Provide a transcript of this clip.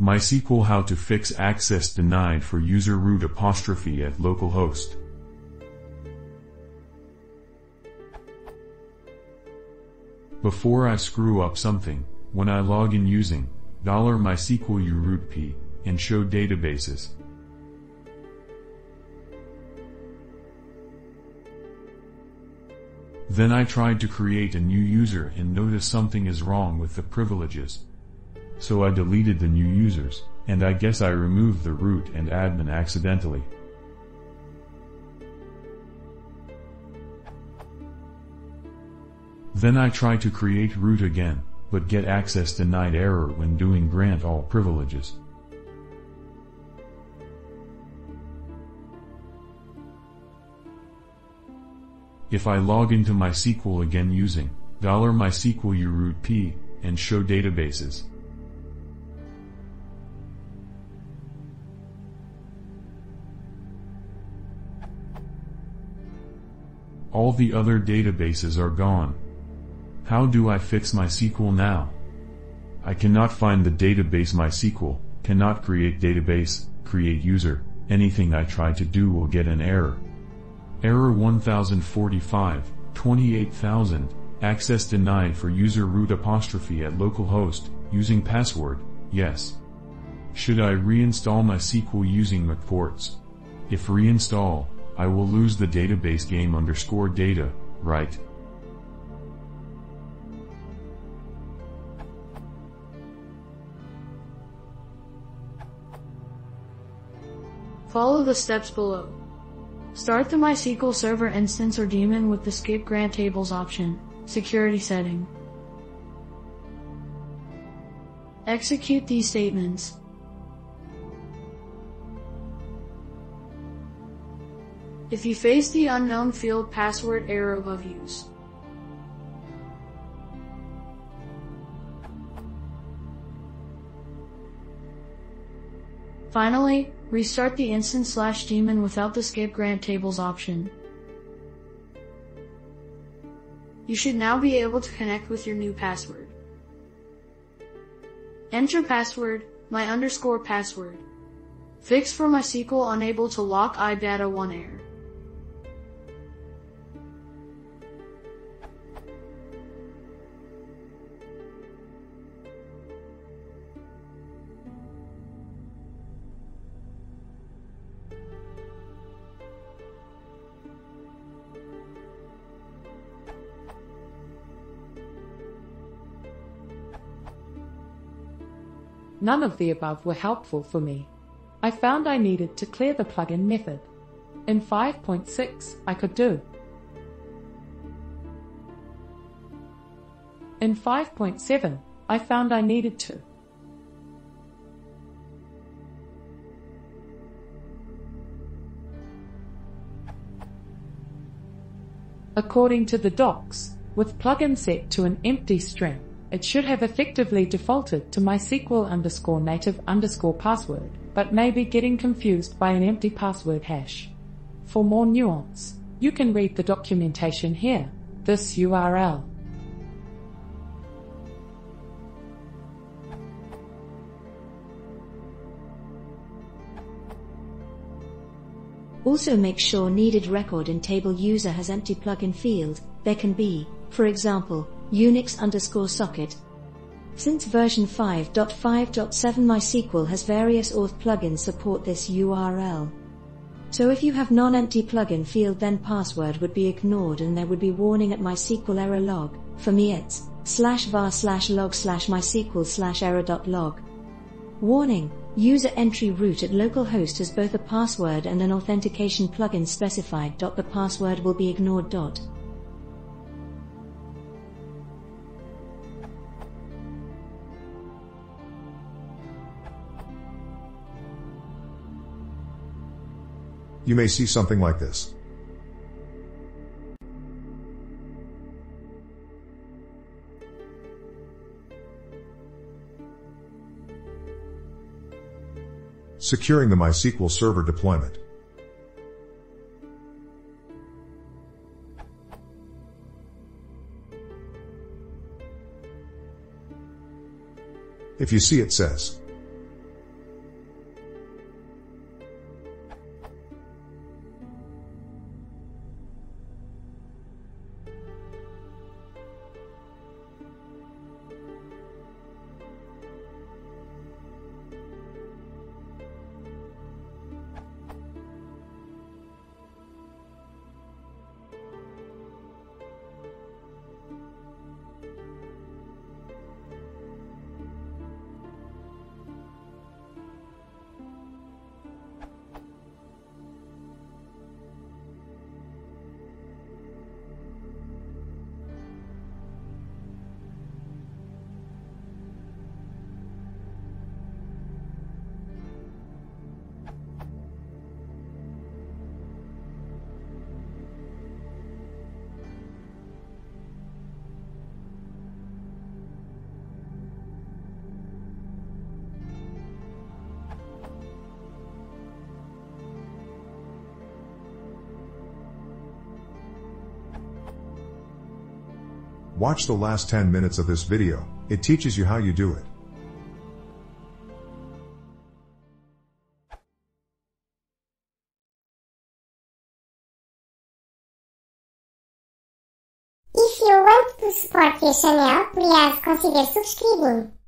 MySQL How to fix access denied for user root apostrophe at localhost. Before I screw up something, when I log in using $MySQL uroot p and show databases. Then I tried to create a new user and notice something is wrong with the privileges. So I deleted the new users, and I guess I removed the root and admin accidentally. Then I try to create root again, but get access denied error when doing grant all privileges. If I log into MySQL again using $MySQL uroot p and show databases, all the other databases are gone. How do I fix MySQL now? I cannot find the database MySQL, cannot create database, create user, anything I try to do will get an error. Error 1045, 28000, access denied for user root apostrophe at localhost, using password, yes. Should I reinstall my MySQL using MacPorts? If reinstall, I will lose the database game underscore data, right? Follow the steps below. Start the MySQL Server instance or daemon with the Skip Grant Tables option, Security Setting. Execute these statements. If you face the unknown field password error above use. Finally, Restart the instance slash daemon without the skip grant tables option. You should now be able to connect with your new password. Enter password, my underscore password. Fix for MySQL unable to lock ibdata 1 error. None of the above were helpful for me. I found I needed to clear the plugin method. In 5.6, I could do. In 5.7, I found I needed to. According to the docs, with plugin set to an empty string, it should have effectively defaulted to MySQL underscore native underscore password, but may be getting confused by an empty password hash. For more nuance, you can read the documentation here, this URL. Also make sure needed record in table user has empty plugin field, there can be, for example, Unix underscore socket. Since version 5.5.7 MySQL has various auth plugins support this URL. So if you have non-empty plugin field then password would be ignored and there would be warning at MySQL error log. For me it's slash var slash log slash MySQL slash error dot log. Warning, user entry root at localhost has both a password and an authentication plugin specified. The password will be ignored. You may see something like this. Securing the MySQL Server deployment. If you see it says, Watch the last 10 minutes of this video, it teaches you how you do it. If you want to support channel, please consider subscribing.